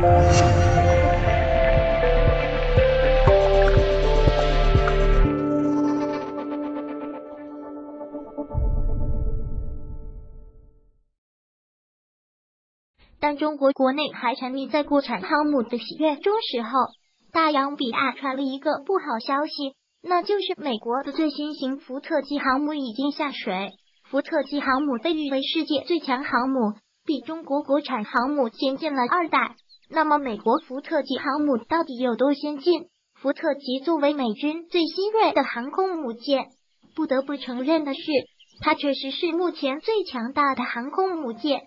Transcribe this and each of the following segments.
当中国国内还沉迷在国产航母的喜悦中时候，大洋彼岸传了一个不好消息，那就是美国的最新型福特级航母已经下水。福特级航母被誉为世界最强航母，比中国国产航母先进了二代。那么，美国福特级航母到底有多先进？福特级作为美军最新锐的航空母舰，不得不承认的是，它确实是目前最强大的航空母舰。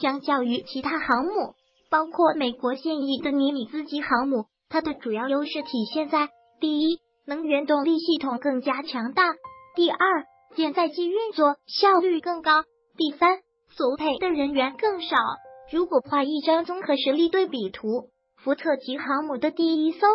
相较于其他航母，包括美国现役的尼米兹级航母，它的主要优势体现在：第一，能源动力系统更加强大；第二，舰载机运作效率更高；第三，所配的人员更少。如果画一张综合实力对比图，福特级航母的第一艘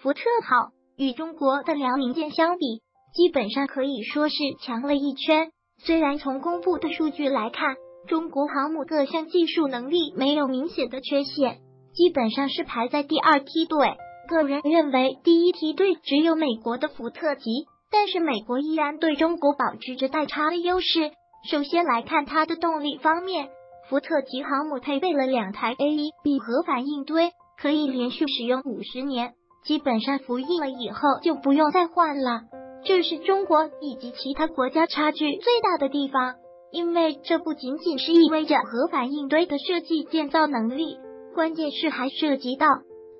福特号与中国的辽宁舰相比，基本上可以说是强了一圈。虽然从公布的数据来看，中国航母各项技术能力没有明显的缺陷，基本上是排在第二梯队。个人认为，第一梯队只有美国的福特级，但是美国依然对中国保持着代差的优势。首先来看它的动力方面，福特级航母配备了两台 AEB 核反应堆，可以连续使用五十年，基本上服役了以后就不用再换了。这是中国以及其他国家差距最大的地方。因为这不仅仅是意味着核反应堆的设计建造能力，关键是还涉及到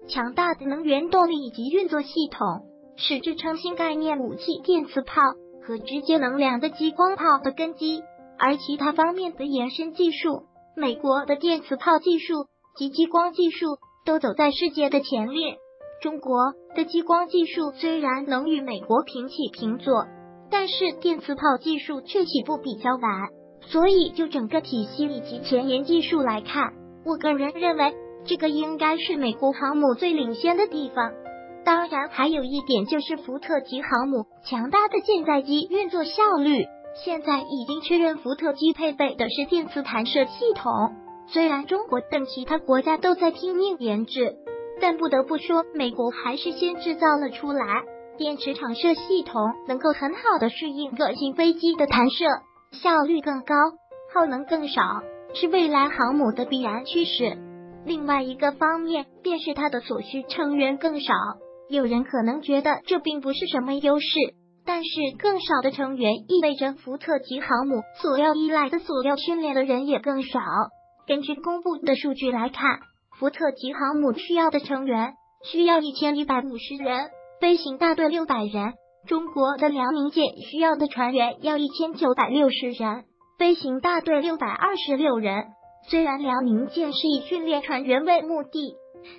强大的能源动力以及运作系统，是支撑新概念武器电磁炮和直接能量的激光炮的根基。而其他方面的延伸技术，美国的电磁炮技术及激光技术都走在世界的前列。中国的激光技术虽然能与美国平起平坐，但是电磁炮技术却起步比较晚。所以，就整个体系以及前沿技术来看，我个人认为这个应该是美国航母最领先的地方。当然，还有一点就是福特级航母强大的舰载机运作效率。现在已经确认福特机配备的是电磁弹射系统。虽然中国等其他国家都在拼命研制，但不得不说，美国还是先制造了出来。电池场射系统能够很好的适应各型飞机的弹射。效率更高，耗能更少，是未来航母的必然趋势。另外一个方面，便是它的所需成员更少。有人可能觉得这并不是什么优势，但是更少的成员意味着福特级航母所要依赖的、所要训练的人也更少。根据公布的数据来看，福特级航母需要的成员需要一千一百五十人，飞行大队六百人。中国的辽宁舰需要的船员要一千九百六十人，飞行大队六百二十六人。虽然辽宁舰是以训练船员为目的，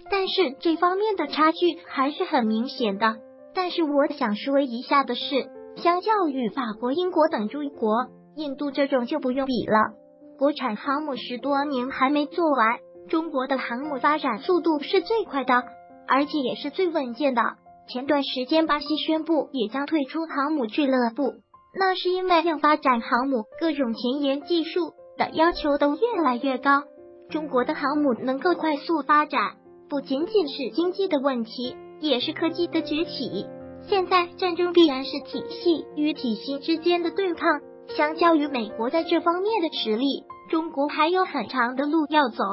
但是这方面的差距还是很明显的。但是我想说一下的是，相较于法国、英国等诸国，印度这种就不用比了。国产航母十多年还没做完，中国的航母发展速度是最快的，而且也是最稳健的。前段时间，巴西宣布也将退出航母俱乐部，那是因为要发展航母，各种前沿技术的要求都越来越高。中国的航母能够快速发展，不仅仅是经济的问题，也是科技的崛起。现在战争必然是体系与体系之间的对抗，相较于美国在这方面的实力，中国还有很长的路要走。